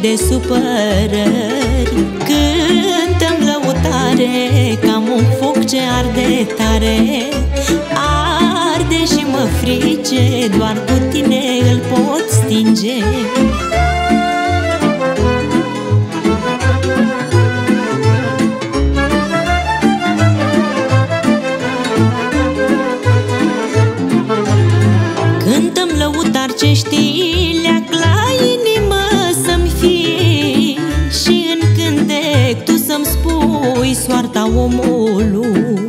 De supărări. Cântăm lăutare Cam un foc ce arde tare. Arde și mă frice Doar cu tine îl pot stinge. Cântăm lăutar ce știi spui Soarta omului?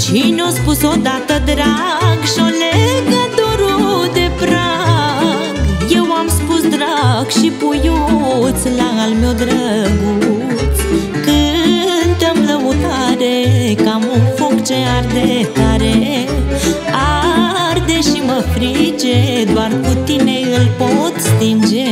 Cine a spus odată drag Și-o legă dorul de prag? Eu am spus drag și puiuț La al meu drăguț. Cântăm lăutare Cam un foc ce arde tare. Arde și mă frige Doar cu tine îl pot stinge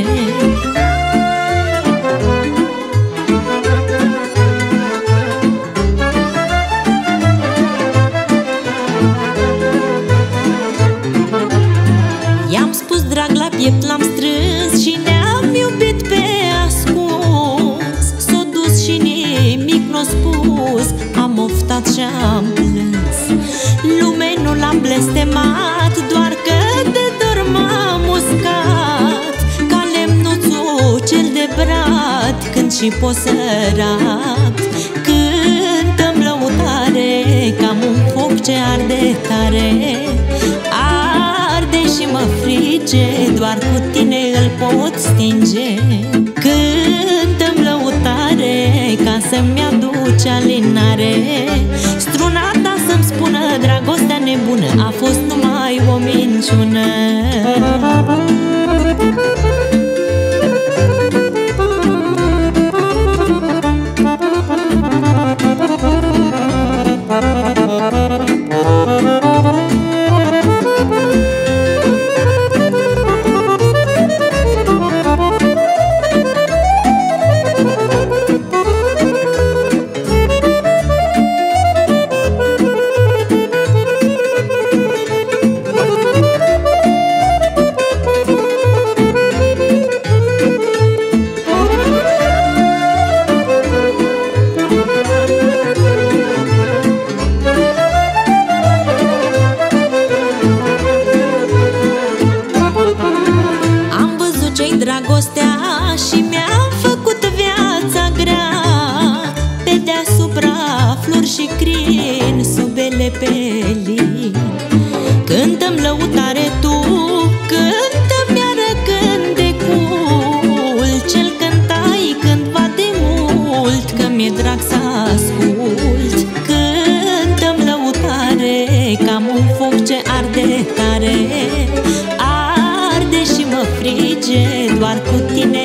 Am oftat și am plâns. Lumea nu l-am blestemat Doar că de dor m-am uscat. Ca lemnuțul cel de brad Când și posărat. Cântăm lăutare Cam un foc ce arde tare. Arde și mă frige Doar cu tine îl pot stinge. Cântăm lăutare Ca să-mi aduce alinare सुना dragostea și mi-a făcut viața grea. Pe deasupra flori și crin, sub ele pelii Cântăm lăutare tu, cântăm iar când de cul Cel cântai cândva de mult, că mi-e drag să ascult. Cântăm lăutare, cam un foc ce arde tare. ಕೊತ್ತಿನ